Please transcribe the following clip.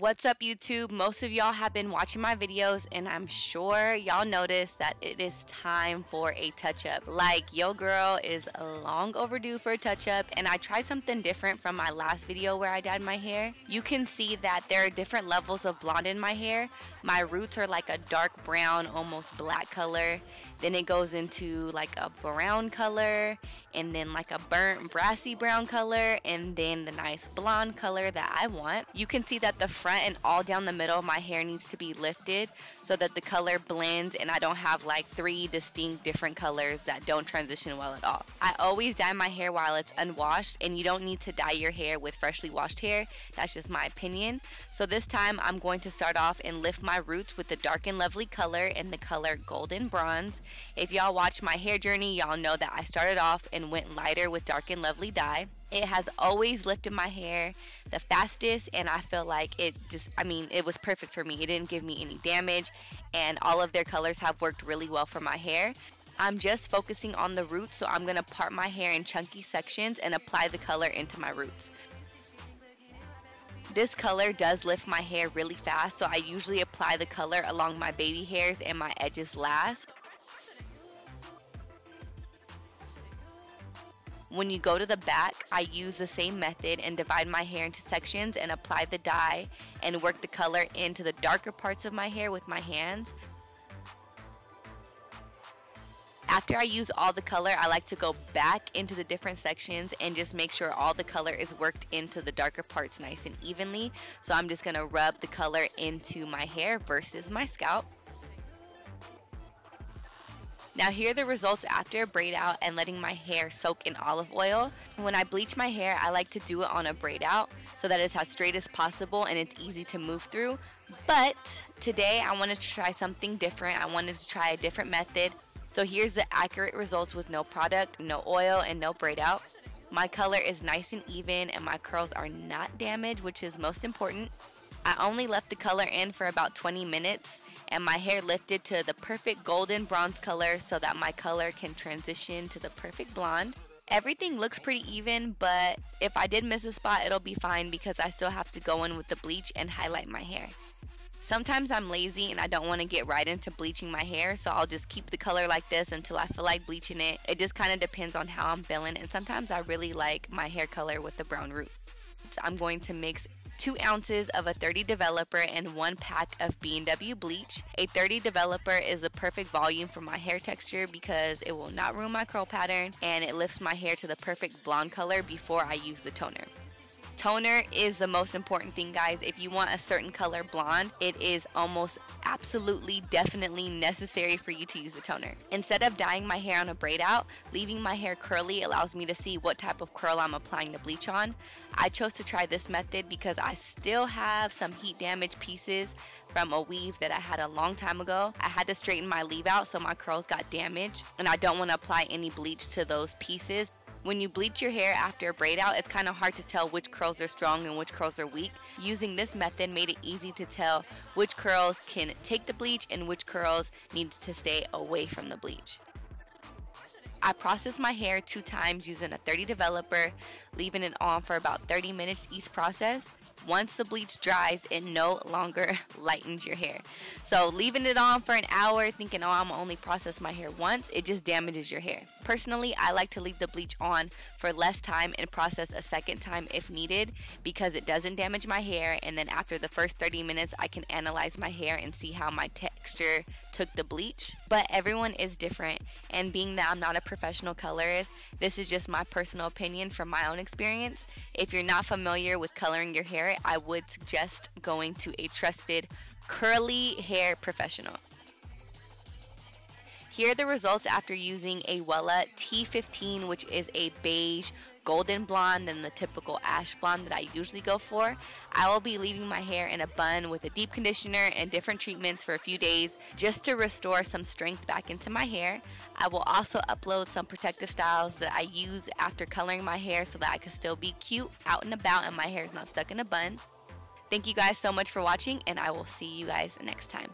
What's up YouTube? Most of y'all have been watching my videos and I'm sure y'all noticed that it is time for a touch up. Like yo girl is long overdue for a touch up and I tried something different from my last video where I dyed my hair. You can see that there are different levels of blonde in my hair. My roots are like a dark brown, almost black color. Then it goes into like a brown color and then like a burnt brassy brown color and then the nice blonde color that I want. You can see that the front and all down the middle of my hair needs to be lifted so that the color blends and I don't have like three distinct different colors that don't transition well at all. I always dye my hair while it's unwashed and you don't need to dye your hair with freshly washed hair. That's just my opinion. So this time I'm going to start off and lift my roots with the dark and lovely color in the color golden bronze. If y'all watch my hair journey, y'all know that I started off and went lighter with dark and lovely dye. It has always lifted my hair the fastest, and I feel like it just, I mean, it was perfect for me. It didn't give me any damage, and all of their colors have worked really well for my hair. I'm just focusing on the roots, so I'm to part my hair in chunky sections and apply the color into my roots. This color does lift my hair really fast, so I usually apply the color along my baby hairs and my edges last. When you go to the back, I use the same method and divide my hair into sections and apply the dye and work the color into the darker parts of my hair with my hands. After I use all the color, I like to go back into the different sections and just make sure all the color is worked into the darker parts nice and evenly. So I'm just going to rub the color into my hair versus my scalp. Now here are the results after a braid out and letting my hair soak in olive oil. When I bleach my hair, I like to do it on a braid out so that it's as straight as possible and it's easy to move through. But today I wanted to try something different. I wanted to try a different method. So here's the accurate results with no product, no oil, and no braid out. My color is nice and even and my curls are not damaged, which is most important. I only left the color in for about 20 minutes and my hair lifted to the perfect golden bronze color so that my color can transition to the perfect blonde. Everything looks pretty even, but if I did miss a spot, it'll be fine because I still have to go in with the bleach and highlight my hair. Sometimes I'm lazy and I don't want to get right into bleaching my hair, so I'll just keep the color like this until I feel like bleaching it. It just kind of depends on how I'm feeling, and sometimes I really like my hair color with the brown root. I'm going to mix 2 ounces of a 30 developer and 1 pack of B&W bleach. A 30 developer is the perfect volume for my hair texture because it will not ruin my curl pattern and it lifts my hair to the perfect blonde color before I use the toner. Toner is the most important thing guys. If you want a certain color blonde, it is almost absolutely definitely necessary for you to use a toner. Instead of dyeing my hair on a braid out, leaving my hair curly allows me to see what type of curl I'm applying the bleach on. I chose to try this method because I still have some heat damage pieces from a weave that I had a long time ago. I had to straighten my leave out so my curls got damaged and I don't want to apply any bleach to those pieces. When you bleach your hair after a braid out, it's kind of hard to tell which curls are strong and which curls are weak. Using this method made it easy to tell which curls can take the bleach and which curls need to stay away from the bleach. I processed my hair two times using a 30 developer, leaving it on for about 30 minutes each process. Once the bleach dries, it no longer lightens your hair. So leaving it on for an hour thinking, oh, I'm only process my hair once, it just damages your hair. Personally, I like to leave the bleach on for less time and process a second time if needed because it doesn't damage my hair. And then after the first 30 minutes, I can analyze my hair and see how my texture took the bleach. But everyone is different. And being that I'm not a professional colorist, this is just my personal opinion from my own experience. If you're not familiar with coloring your hair, I would suggest going to a trusted curly hair professional. Here are the results after using a Wella T15, which is a beige golden blonde than the typical ash blonde that I usually go for. I will be leaving my hair in a bun with a deep conditioner and different treatments for a few days just to restore some strength back into my hair. I will also upload some protective styles that I use after coloring my hair so that I can still be cute out and about and my hair is not stuck in a bun. Thank you guys so much for watching and I will see you guys next time.